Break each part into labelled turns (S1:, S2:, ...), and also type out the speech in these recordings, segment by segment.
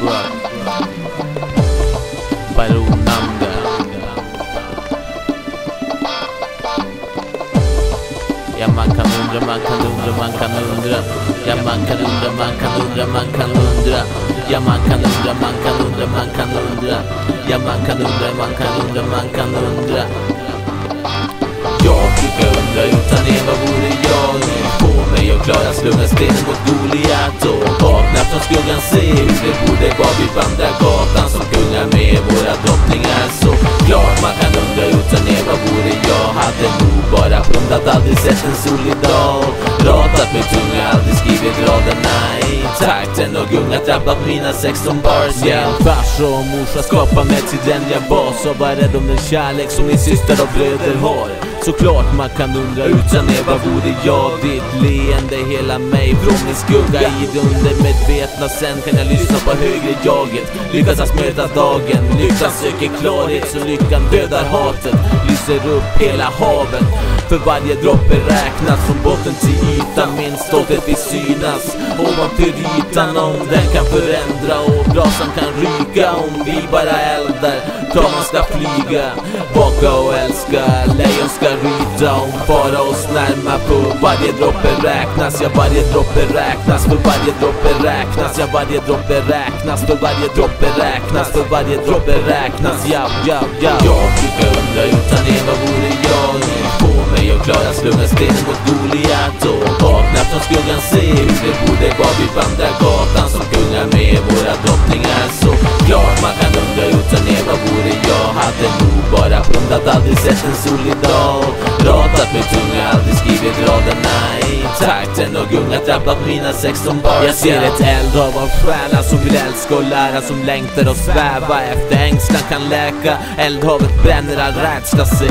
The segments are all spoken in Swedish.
S1: Ja man kan undra, man kan undra, man kan undra. Ja man kan undra, man kan undra, man kan undra. Ja man kan undra, man kan undra, man kan undra. Ja man kan undra, man kan undra, man kan undra. Jag brukar undra utan er, vad vore jag? På mig och klara slunga stenen mot Goliat och skuggan, se hur det borde vara. vid vandrar gatan som kungar med våra drottningar. Så klart man kan undra utan er, vad vore jag? Hade nog bara blundat, aldrig sett en solig dag. Ratat med tunga, aldrig skrivit raderna i takten och gungat, rappat mina 16 bars. Yeah. Farsa och morsa skapar mig till den jag var. Så var rädd om den kärlek som min syster och bröder har. Såklart man kan undra utan er, vad vore jag? Ditt leende, hela mig från min skugga i det undermedvetna. Sen kan jag lyssna på högre jaget Lyckas att möta dagen, lyckan söker klarhet så lyckan dödar hatet. Lyser upp hela haven för varje droppe räknas från botten till ytan Min stolthet vill synas. Ovanför ytan Om den kan förändra och brasan kan ryka. Om vi bara eldar, klart man ska flyga Baka och älska, lejon ska ryta Om fara oss närma. På varje droppe räknas Ja varje droppe räknas, för varje droppe räknas Ja varje droppe räknas, för varje droppe räknas För varje droppe räknas, ja, ja, ja. Jag brukar undra utan er, vad vore. Jag? På mig och klara slunga stenen mot Goliat. Och vakna från skuggan, se hur det borde vara Vi vandrar gatan som kungar med våra drottningar. Så klart man kan undra utan blundat, aldrig sett en solig dag. Ratat med tunga, aldrig skrivit raderna i takten Och gungat, rappat mina 16 bars Jag ser ett eldhav av själar som vill älska och lära Som längtar och sväva efter ängslan. Kan läka Eldhavet bränner all rädsla, se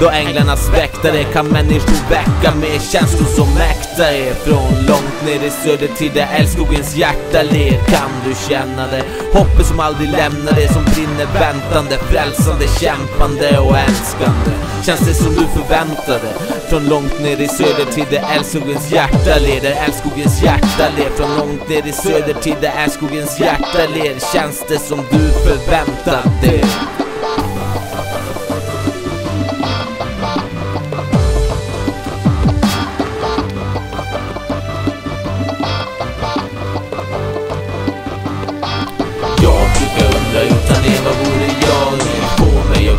S1: då änglarnas väktare kan människor väcka med känslor som äkta är Från långt ner i söder till där älskogens hjärta ler Kan du känna det? Hoppet som aldrig lämnar det Som brinner väntande, frälsande, kämpande och älskande Känns det som du förväntade? Från långt ner i söder till där älskogens hjärta ler Där älskogens hjärta ler Från långt ner i söder till där älskogens hjärta ler Känns det som du förväntade?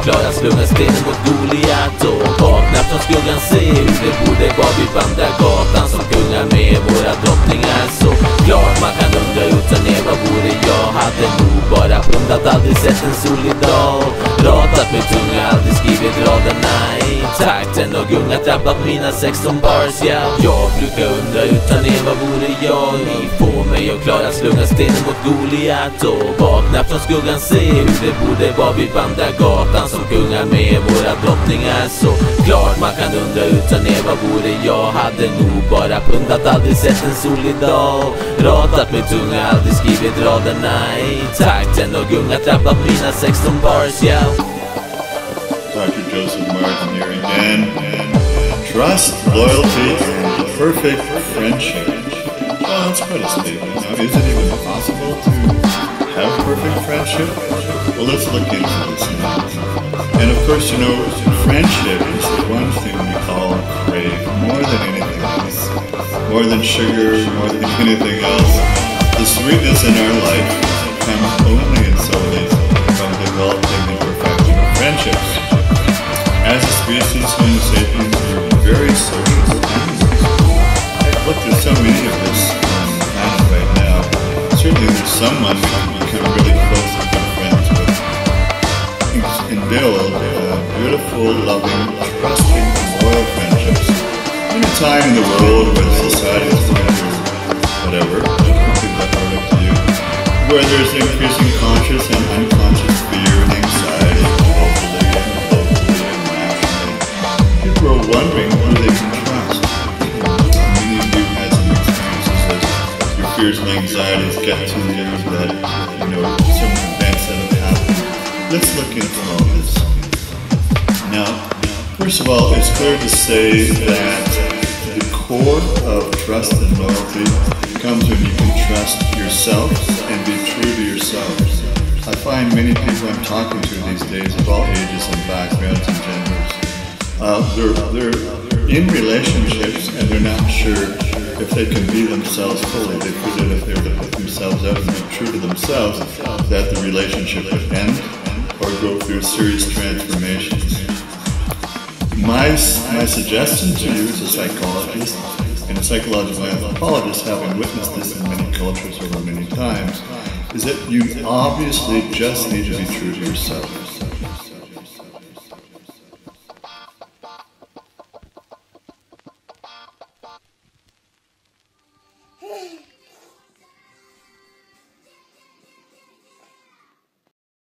S1: Klara slungar stenen mot Goliat Och vaknar från skuggan, se hur det borde vara vid Bandagatan som kungar med våra drottningar. Så klart man kan undra utan er, vad vore jag? Hade nog bara hundat aldrig sett en solig dag sen Och gungat, rappat mina 16 bars, ja Jag brukar undra utan er, vad vore jag? Ni får mig och klara slunga stenen mot Goliat Och vakna från skuggan, se hur det borde vara Vi vandrar gatan som kungar med våra drottningar Så klart man kan undra utan er, vad vore jag? Hade nog bara pundat, aldrig sett en solig dag Ratat med tunga, aldrig skrivit raderna i takten Och gungat, rappat mina 16 bars, ja
S2: Dr. Joseph Martin here. Trust, loyalty, and perfect friendship. Well, that's quite a statement. Now, is it even possible to have perfect friendship? Well, let's look into this now. And of course, you know, friendship is the one thing we all crave more than anything else. More than sugar, more than anything else. The sweetness in our life comes only someone can become really close and good friends with. And- build uh, beautiful, loving, trusting, loyal friendships. In a time in the world where society is whatever, you can fears and anxieties get to you that, you know, some events that have happened. Let's look into all this. Now, first of all, it's clear to say that the core of trust and loyalty comes when you can trust yourself and be true to yourselves. I find many people I'm talking to these days of all ages and backgrounds and genders, uh, they're, they're in relationships and they're not sure if they can be themselves fully. They feel that if they were to put themselves out and be true to themselves, that the relationship would end or go through serious transformations. My, my suggestion to you as a psychologist and a psychological anthropologist, having witnessed this in many cultures over many times, is that you obviously just need to be true to yourself.